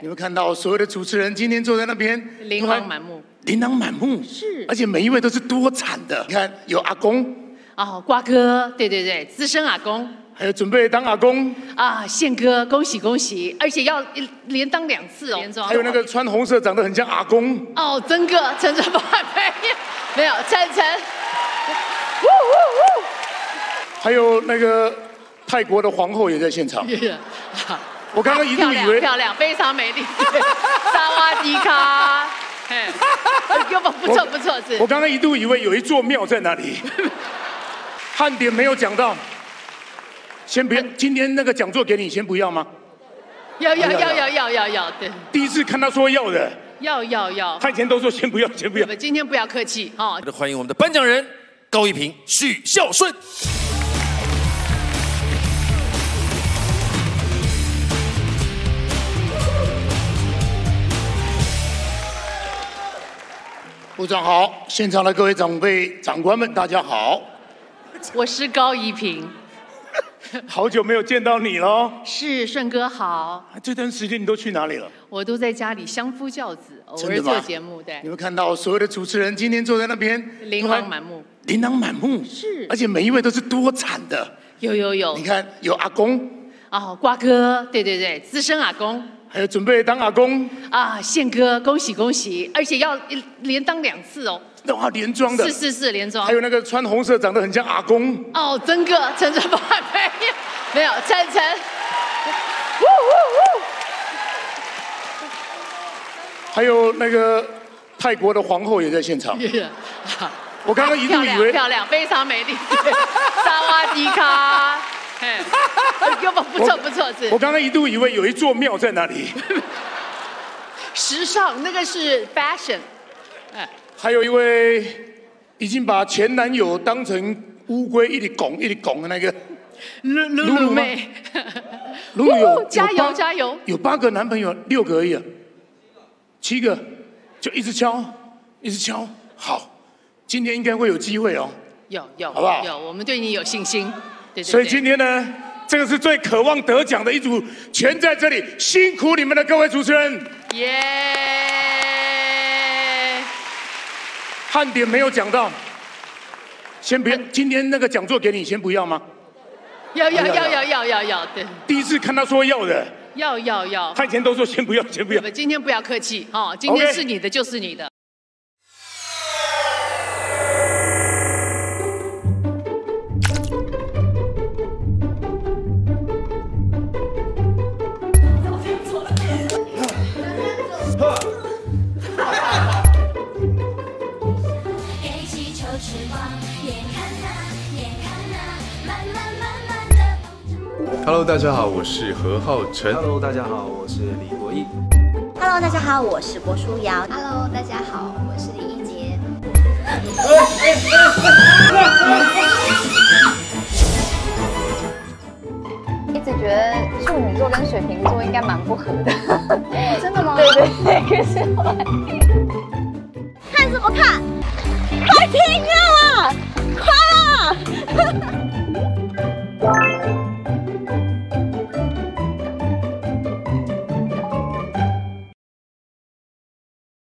你们看到所有的主持人今天坐在那边，琳琅满目，琳琅满目是。而且每一位都是多产的。你看，有阿公，哦，瓜哥，对对对，资深阿公。还有准备当阿公，啊，宪哥，恭喜恭喜，而且要一连当两次哦，还有那个穿红色长得很像阿公，哦，曾哥，陈晨博没有没有，晨晨，呜呜还有那个泰国的皇后也在现场。我刚刚一度以为，亮漂亮，非常美丽，沙瓦迪卡，嘿，根本不错不错，是。我刚刚一度以为有一座庙在那里，汉典没有讲到。先不要，今天那个讲座给你，先不要吗？要要要要要要要，对，第一次看他说要的，要要要，他以前都说先不要，先不要。我。们今天不要客气哦，欢迎我们的颁奖人高一平、许孝顺。部长好，现场的各位长辈、长官们，大家好，我是高一平，好久没有见到你了。是顺哥好，这段时间你都去哪里了？我都在家里相夫教子，偶尔做节目，对。你，们看到所有的主持人今天坐在那边，琳琅满目，琳琅满目，是。而且每一位都是多产的。有有有。你，看，有阿公，哦，瓜哥，对对对，资深阿公。还有准备当阿公，啊，宪哥，恭喜恭喜，而且要一连当两次哦，那哇连装的。是，是是连装。还，有那个穿红色长得很像阿公，哦，曾哥，陈晨博没有没有，陈晨，呜呜还有那个泰国的皇后也在现场。我刚刚一度漂以为，亮漂亮，非常美丽，萨瓦迪卡，错不错，是。我刚刚一度以为有一座庙在那里，时尚，那个是 fashion，哎，还有一位已经把前男友当成乌龟一直拱一直拱的那个。露露露露吗？露妹，露露有哦加油加油，有八个男朋友，六个而已啊，七个就一直敲，一直敲。好，今天应该会有机会哦。有有好不好？有，我们对你有信心，对对所以今天呢，这个是最渴望得奖的一组，全在这里，辛苦你们的各位主持人。耶！汉典没有讲到，先别。今天那个讲座给你，先不要吗？要要要要要要要。对。第一次看他说要的。要要要。他以前都说先不要，先不要。我们今天不要客气，哦，今天是你的就是你的。气球翅膀，眼看那，眼看那，慢慢慢慢的 Hello，大家好，我是何浩晨。Hello，大家好，我是李国毅。Hello，大家好，我是郭书瑶。Hello，大家好，我是李一杰。一直觉得处女座跟水瓶座应该蛮不合的。真的吗？对 对对，可是后来天亮了，快了！